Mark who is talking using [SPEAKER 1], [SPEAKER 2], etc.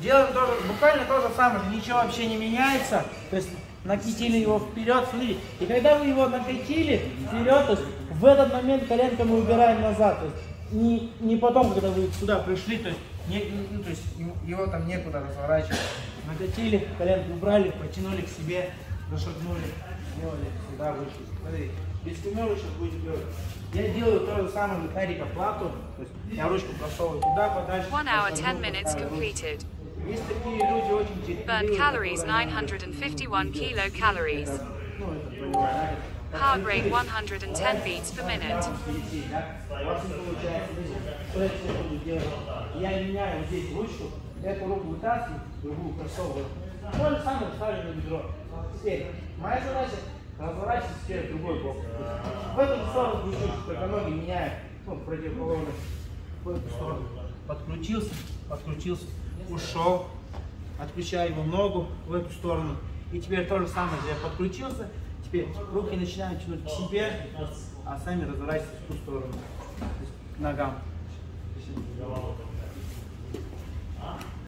[SPEAKER 1] Делаем тоже, буквально то же самое, ничего вообще не меняется. То есть накатили его вперед, смотрите. И когда вы его накатили вперед, то есть в этот момент коленка мы убираем назад. То есть не, не потом, когда вы сюда пришли, то есть, не, ну, то есть его там некуда разворачивать. Накатили, коленку убрали, потянули к себе, зашагнули, сделали, сюда вышли. Смотрите, без кумера сейчас будете делать. Я делаю то же самое на рикоплату, то есть я ручку просовываю туда подальше.
[SPEAKER 2] One hour, 10 minutes completed.
[SPEAKER 1] Есть такие люди очень терпеливые,
[SPEAKER 2] Burnt calories
[SPEAKER 1] которые,
[SPEAKER 2] 951 kilocalories.
[SPEAKER 1] ну, это понимаете,
[SPEAKER 2] Heart rate 110 beats per minute.
[SPEAKER 1] Что я теперь буду делать? Я меняю вот здесь ручку, эту руку вытаскиваю, другую просовываю. То же самое ставлю на бедро. Теперь, моя задача разворачивать теперь в другой бок. В эту сторону кручусь, только ноги меняю, ну, в противоположность. В эту сторону. Подключился, Подключился, ушел, отключаю его ногу в эту сторону. И теперь то же самое, я подключился, теперь руки начинаю тянуть к себе, а сами разворачиваются в ту сторону, к ногам.